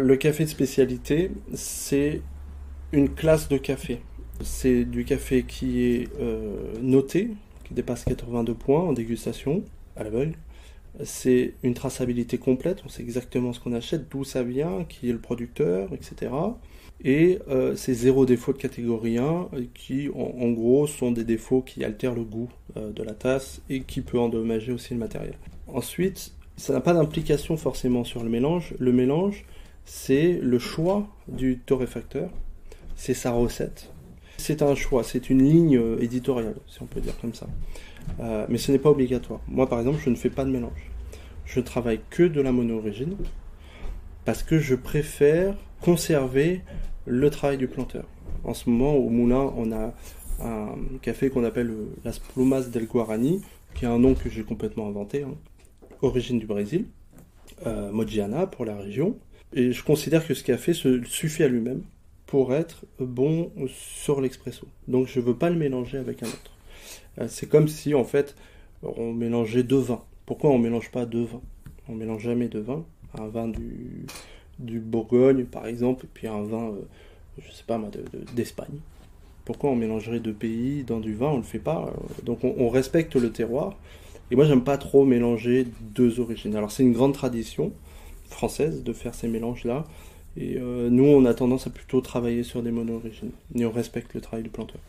Le café de spécialité, c'est une classe de café. C'est du café qui est euh, noté, qui dépasse 82 points en dégustation à l'aveugle. C'est une traçabilité complète, on sait exactement ce qu'on achète, d'où ça vient, qui est le producteur, etc. Et euh, c'est zéro défaut de catégorie 1, qui en, gros sont des défauts qui altèrent le goût euh, de la tasse et qui peut endommager aussi le matériel. Ensuite, ça n'a pas d'implication forcément sur le mélange. Le mélange, c'est le choix du torréfacteur, c'est sa recette. C'est un choix, c'est une ligne euh, éditoriale, si on peut dire comme ça. Euh, mais ce n'est pas obligatoire. Moi, par exemple, je ne fais pas de mélange. Je travaille que de la mono-origine parce que je préfère conserver le travail du planteur. En ce moment, au moulin, on a un café qu'on appelle Las Plumas del Guarani, qui est un nom que j'ai complètement inventé, hein. origine du Brésil, euh, pour la région. Et je considère que ce café se suffit à lui-même pour être bon sur l'expresso. Donc je ne veux pas le mélanger avec un autre. Euh, c'est comme si en fait on mélangeait deux vins. Pourquoi on ne mélange pas deux vins? On mélange jamais deux vins. Un vin du, du Bourgogne par exemple, et puis un vin, euh, je sais pas d'Espagne. Pourquoi on mélangerait deux pays dans du vin? On ne le fait pas. Euh, donc on, respecte le terroir. Et moi j'aime pas trop mélanger deux origines. Alors c'est une grande tradition française de faire ces mélanges-là. Et nous, on a tendance à plutôt travailler sur des mono-origines. Et on respecte le travail du planteur.